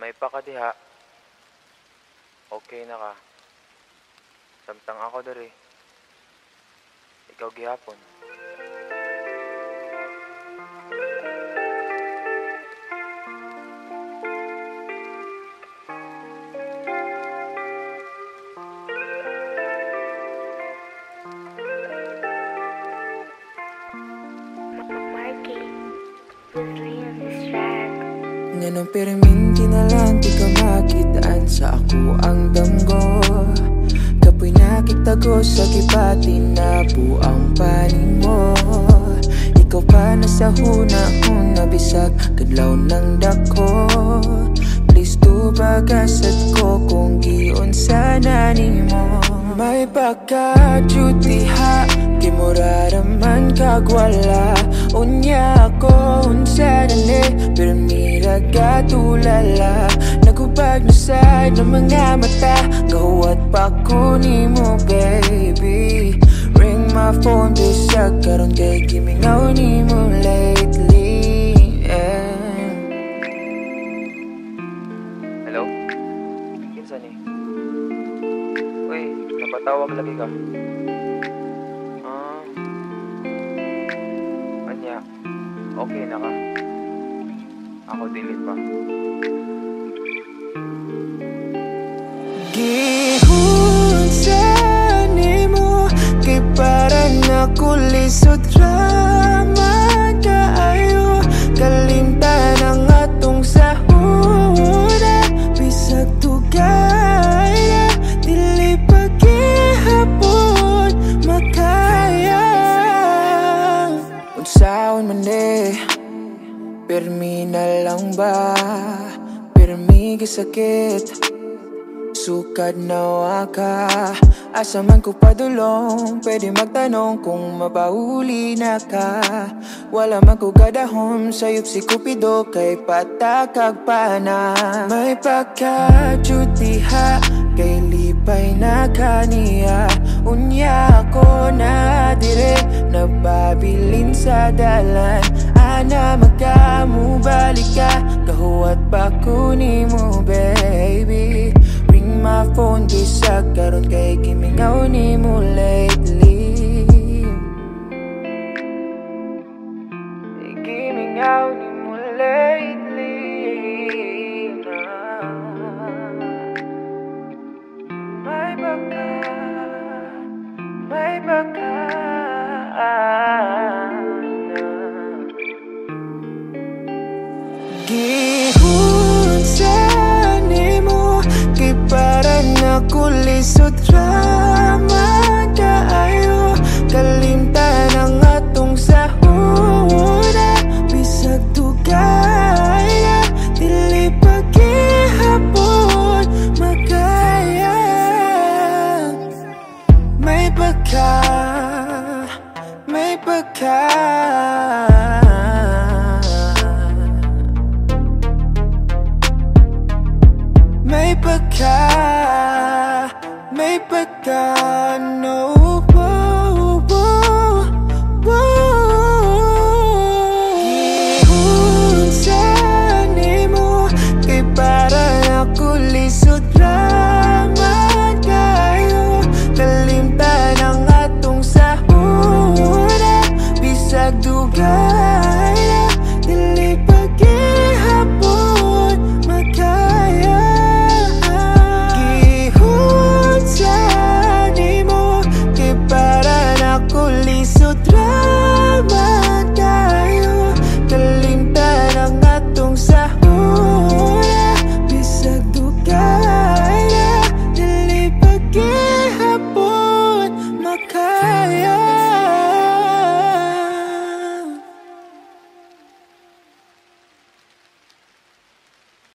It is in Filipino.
May pakadiha. Okay na ka. Samtang ako diri. Ikaw gihapon. Nganong permin kinalang di ka makitaan sa ako ang damgo Kapoy nakitago sa kibati na buang panin mo. Ikaw pa na sa huna-huna bisag kadlaw ng dako. Please do bagasat ko kung giyon sana nimo May pagka-duty ha? Kimuraraman kagwala Unya ako unsa nani Pero mira katulala Nagubag na side ng mga mata Gahuat pa ko ni mo baby Ring my phone bisag karon kay gimingaw ni mo lately yeah. Hello? Kinsa ni? Uy, napatawag lagi ka. Ah. Anya, okay na ka? Ako dilit pa. Gihon sa nimo Kay para na kulisod drama Permi na lang ba? Permi gisakit Sukad na ka Asa man ko padulong Pwede magtanong kung mapauli na ka. Wala man ko kadahom Sayop si Cupido Kay patakag pa na. May pagka-duty ha Kay lipay na kaniya. Unya ko na dire Nababilin sa dalan Ana magkamu balik ka Kahuat pa kunin mo baby? Ring my phone bisag karon kay gimingaw ni mo lately. Gimingaw ni mo lately May baka May baka Gigun sa nimo Kay para na kulisod drama Kaayo kalimtan ang atong sahura Bisag tugaya Dili pa kihapon Magaya May pagka May pagka. May pagka, may pagka, no